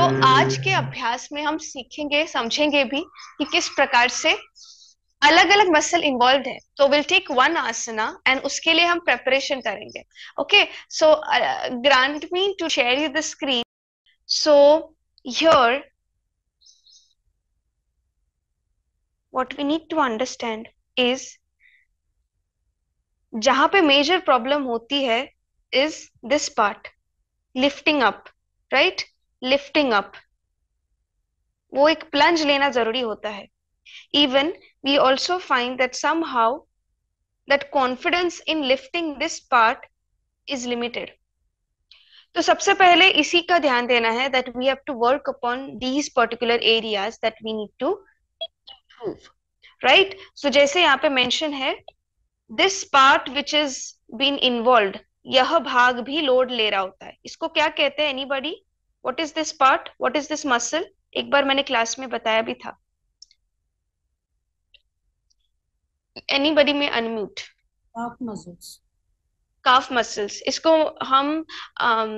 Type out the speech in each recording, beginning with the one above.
तो आज के अभ्यास में हम सीखेंगे, समझेंगे भी कि किस प्रकार से अलग अलग मसल इन्वॉल्व है। तो will take one asana and उसके लिए हम प्रेपरेशन करेंगे। Okay so grant me to share you the screen so here what we need to understand is, जहाँ पे मेजर प्रॉब्लम होती है is this part lifting up right lifting up वो एक प्लंज लेना ज़रूरी होता है। Even we also find that somehow that confidence in lifting this part is limited तो सबसे पहले इसी का ध्यान देना है that we have to work upon these particular areas that we need to improve, right? So जैसे यहाँ पे मेंशन है this part which is been involve यह भाग भी लोड ले रहा होता है। इसको क्या कहते हैं anybody what is this part what is this muscle एक बार मैंने क्लास में बताया भी था। एनीबडी में unmute calf muscles calf muscles इसको हम um,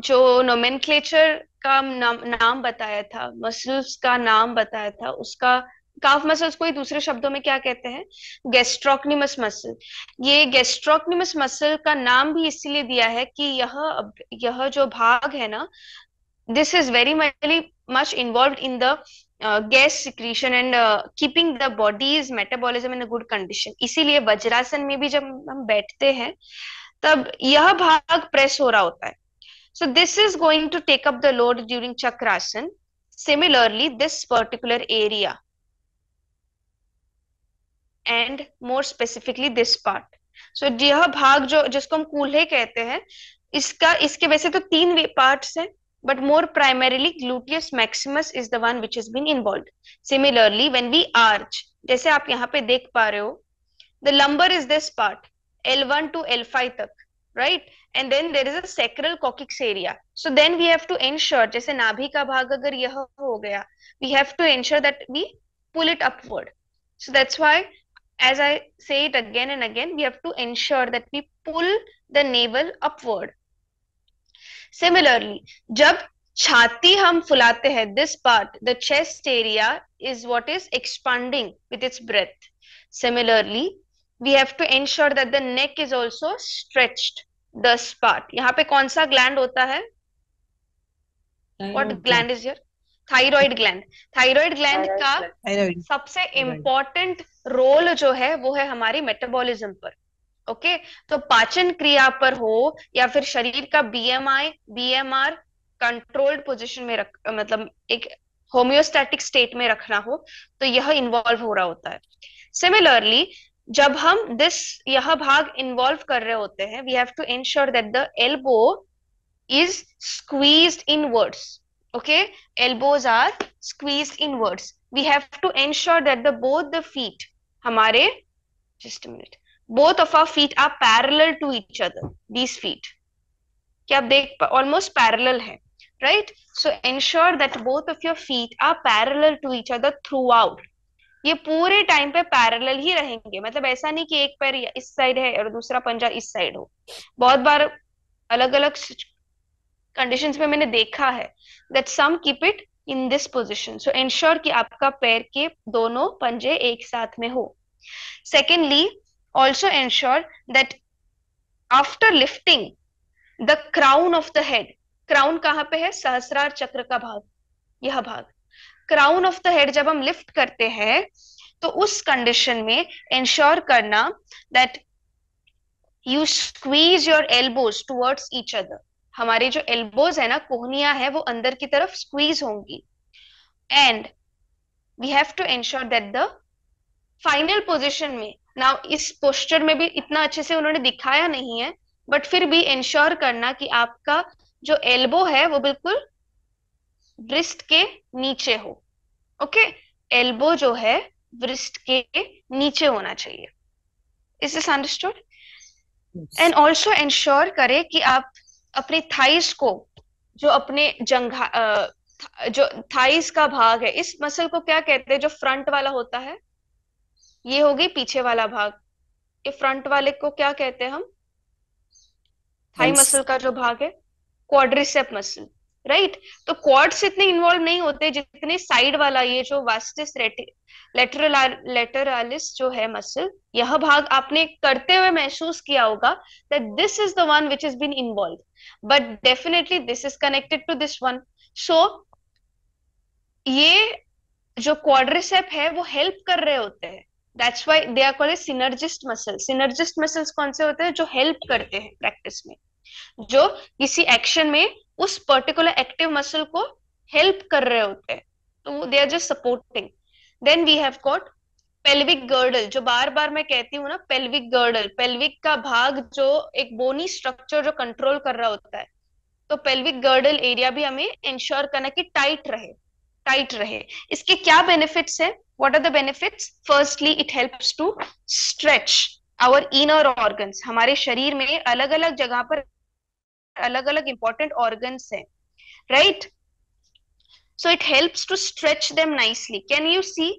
जो नोमेनक्लेचर का नाम नाम बताया था मसल्स का नाम बताया था उसका काफ मसल्स को ही दूसरे शब्दों में क्या कहते हैं? गेस्ट्रोकनिमस मसल ये गेस्ट्रोकनिमस मसल का नाम भी इसीलिए दिया है कि यह यह जो भाग है ना this is very much involve in the gas secretion and keeping the bodies metabolism in a good condition इसीलिए वज्रासन में भी जब हम बैठते हैं, तब यह भाग प्रेस हो रहा होता है। So this is going to take up the load during Chakrasana similarly this particular area and more specifically this part so यह भाग जो, जिसको हम कूल्हे कहते हैं, इसका, इसके वैसे तो तीन पार्ट है but more primarily gluteus maximus is the one which is been involve similarly when we arch जैसे आप यहाँ पे देख पा रहे हो the lumbar is this part L one to L five तक right and then there is all coccyx area so then we have to ensure जैसे नाभि का भाग अगर यह हो गया we have to ensure that we pull it upward so that's why as I say it again and again, we have to ensure that we pull the navel upward. Similarly, जब छाती हम फुलाते हैं this part, the chest area is what is expanding with its breath. Similarly, we have to ensure that the neck is also stretched. This part. यहाँ पे कौन सा gland होता है? What gland is here? Thyroid gland thyroid gland का सबसे important role जो है, वो है हमारी मेटाबॉलिज्म पर ओके? तो पाचन क्रिया पर हो या फिर शरीर का बीएमआई बीएमआर कंट्रोल्ड पोजीशन में रख मतलब एक होम्योस्टैटिक स्टेट में रखना हो तो यह इन्वॉल्व हो रहा होता है। सिमिलरली जब हम दिस यह भाग इन्वॉल्व कर रहे होते हैं we have to ensure that the elbow is squeezed inwards okay? Elbows are squeezed inwards. We have to ensure that the both the feet just a minute, both of our feet are parallel to each other, these feet. क्या आप देख almost parallel है right so ensure that both of your feet are parallel to each other throughout ये पूरे time पे parallel ही रहेंगे मतलब ऐसा नहीं कि एक पैर इस साइड है और दूसरा पंजा इस साइड हो। बहुत बार अलग अलग कंडीशंस में मैंने देखा है that some keep it in this position so ensure कि आपका पैर के दोनों पंजे एक साथ में हो. Secondly also ensure that after lifting the crown of the head crown कहाँ पे है? सहस्रार चक्र का भाग, यह भाग. क्राउन ऑफ़ द हेड जब हम लिफ्ट करते हैं तो उस कंडीशन में इंश्योर करना that you squeeze your elbows towards each other हमारे जो एल्बोज है ना कोहनिया है वो अंदर की तरफ़ स्क्वीज होंगी। And we have to ensure that the final position में ना इस पोस्टर में भी इतना अच्छे से उन्होंने दिखाया नहीं है बट फिर भी इंश्योर करना कि आपका जो एल्बो है वो बिल्कुल ब्रिस्ट के नीचे हो। Okay okay? एल्बो जो है ब्रिस्ट के नीचे होना चाहिए। Is this understood and also ensure करे कि आप अपने थाइस को जो अपने जंघा जो थाइस का भाग है इस मसल को क्या कहते हैं जो फ्रंट वाला होता है? ये होगी पीछे वाला भाग। ये फ्रंट वाले को क्या कहते हैं हम? थाई मसल का जो भाग है क्वाड्रिसेप मसल राइट? तो क्वाड्स इतने इन्वॉल्व नहीं होते जितने साइड वाला ये जो वास्टिस लेटरल लेटरालिस जो है मसल यह भाग आपने करते हुए महसूस किया होगा that this is the one which is been involve but definitely this is connected to this one so ये जो क्वाड्रिसेप है, वो हेल्प कर रहे होते हैं. That's why they are called synergist muscle synergist muscles कौन से होते हैं? जो हेल्प करते हैं प्रैक्टिस में. जो किसी एक्शन में उस पर्टिकुलर एक्टिव मसल को हेल्प कर रहे होते हैं। तो they are just supporting then we have got pelvic girdle जो बार बार मैं कहती हूँ ना पेल्विक गर्डल पेल्विक का भाग जो एक बोनी स्ट्रक्चर जो कंट्रोल कर रहा होता है तो पेल्विक गर्डल एरिया भी हमें इंश्योर करना कि टाइट रहे टाइट रहे। इसके क्या बेनिफिट्स है? What are the benefits firstly it helps to stretch our inner organs हमारे शरीर में अलग अलग जगह पर अलग अलग इंपॉर्टेंट ऑर्गन्स हैं right so it helps to stretch them nicely can you see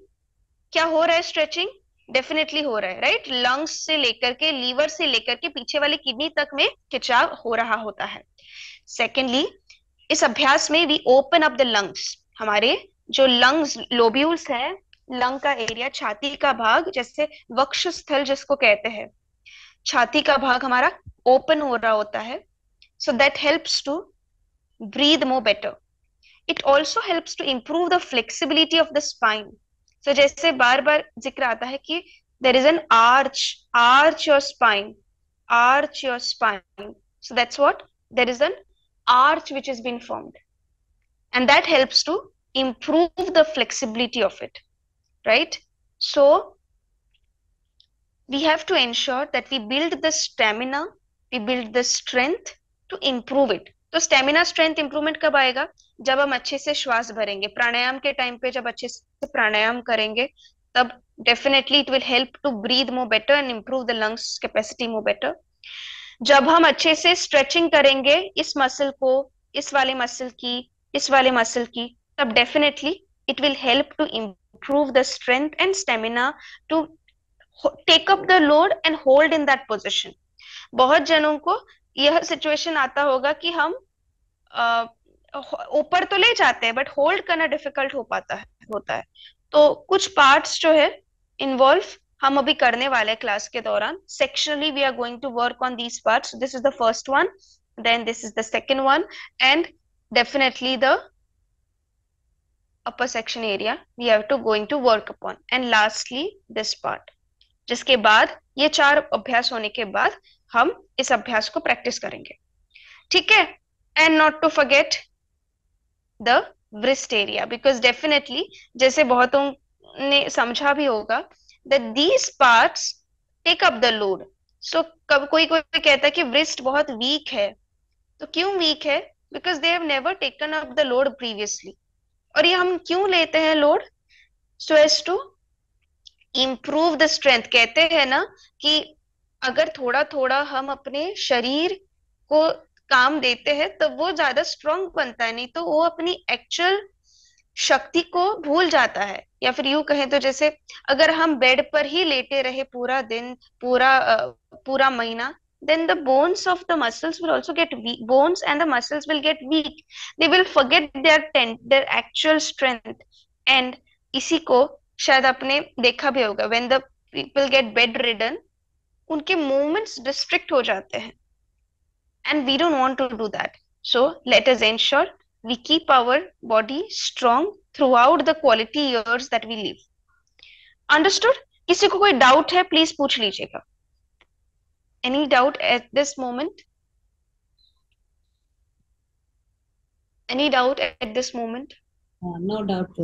क्या हो रहा है स्ट्रेचिंग डेफिनेटली हो रहा है राइट right? लंग्स से लेकर के लीवर से लेकर के पीछे वाली किडनी तक में खिंचाव हो रहा होता है। सेकेंडली इस अभ्यास में we open up the lungs हमारे जो लंग्स लोब्यूल्स है लंग का एरिया छाती का भाग, जैसे वक्ष स्थल जिसको कहते हैं, छाती का भाग हमारा ओपन हो रहा होता है। so that helps to breathe more better it also helps to improve the flexibility of the spine so जैसे बार बार जिक्र आता है कि there is an arch arch your spine arch your spine so that's what there is an arch which has been formed and that helps to improve the flexibility of it right so we have to ensure that we build the stamina we build the strength to improve it तो stamina strength improvement कब आएगा? जब हम अच्छे से श्वास भरेंगे। प्राणायाम के टाइम पे जब अच्छे से प्राणायाम करेंगे, तब definitely it will help to breathe more better and improve the lungs capacity more better जब हम अच्छे से स्ट्रेचिंग करेंगे, इस मसल को, इस वाले मसल की, इस वाले मसल की, तब definitely it will help to improve the strength and stamina to take up the load and hold in that position बहुत जनों को यह सिचुएशन आता होगा कि हम ऊपर तो ले जाते हैं बट होल्ड करना डिफ़िकल्ट हो पाता है, होता है। तो कुछ पार्ट्स जो है इन्वॉल्व हम अभी करने वाले हैं क्लास के दौरान। Sectionally we are going to work on these parts this is the first one then this is the second one and definitely the upper section area we have to going to work upon and lastly, this part, जिसके बाद, ये चार अभ्यास होने के बाद हम इस अभ्यास को प्रैक्टिस करेंगे। ठीक है? And not to forget the breast area because definitely जैसे बहुतों ने समझा भी होगा these parts take up the load so कब कोई कोई कहता है कि ब्रिस्ट बहुत वीक है तो क्यों वीक है? Because they have never taken up the load previously और ये हम क्यों लेते हैं load so as to improve the strength कहते हैं ना कि अगर थोड़ा थोड़ा हम अपने शरीर को काम देते हैं तब तो वो ज़्यादा स्ट्रोंग बनता है नहीं तो वो अपनी एक्चुअल शक्ति को भूल जाता है या फिर यूँ कहें तो जैसे अगर हम बेड पर ही लेटे रहे पूरा दिन पूरा पूरा महीना then the bones of the muscles will also get weak bones and the muscles will get weak they will forget their ten, their actual strength and इसी को शायद आपने देखा भी होगा when the people get bedridden उनके movements restricted हो जाते हैं. And we don't want to do that so let us ensure we keep our body strong throughout the quality years that we live understood किसी को कोई doubt है please पूछ लीजिएगा. Any doubt at this moment any doubt at this moment no doubt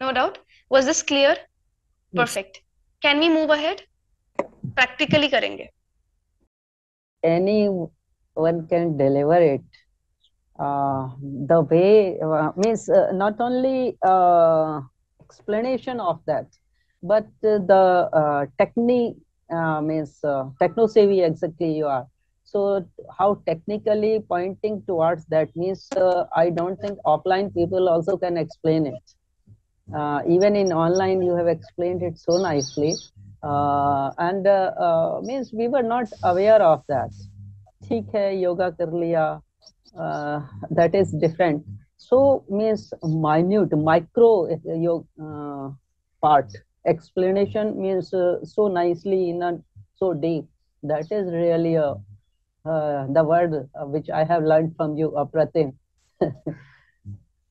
no doubt was this clear perfect can we move ahead? Practically करेंगे anyone can deliver it the way means not only explanation of that but uh, the uh, technique uh, means uh, techno savvy exactly you are so how technically pointing towards that means uh, i don't think offline people also can explain it uh, even in online you have explained it so nicely uh, and uh, uh, means we were not aware of that ठीक है योगा कर लिया uh, that is different so means minute micro your uh, part explanation means uh, so nicely in a so deep that is really a uh, the word which i have learned from you apratim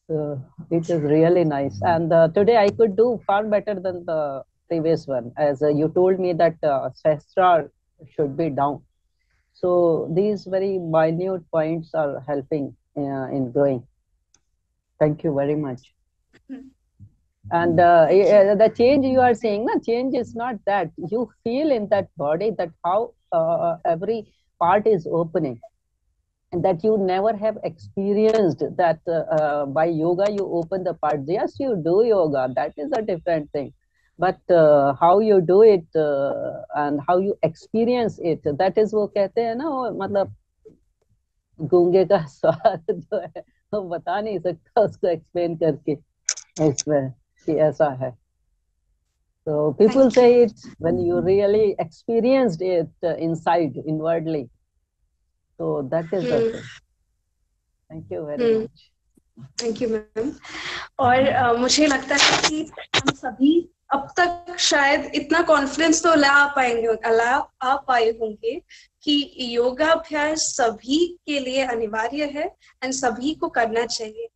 so it is really nice and uh, today i could do far better than the previous one as uh, you told me that uh, sestra should be down so these very minute points are helping uh, in growing. Thank you very much. And uh, the change you are saying, the change is not that you feel in that body that how uh, every part is opening and that you never have experienced that uh, uh, by yoga you open the parts. Yes, you do yoga. That is a different thing but uh, how you do it uh, and how you experience it that is वो कहते हैं ना मतलब गूँगे का स्वाद जो है वो बता नहीं सकता उसको एक्सप्लेन करके इसमें कि ऐसा है so people say it when you really experienced it uh, inside inwardly so that is mm. the thank you very mm. much thank you ma'am और uh, मुझे लगता है कि हम सभी अब तक शायद इतना कॉन्फिडेंस तो ला पाएँगे, ला आ पाए होंगे कि योगाभ्यास सभी के लिए अनिवार्य है एंड सभी को करना चाहिए।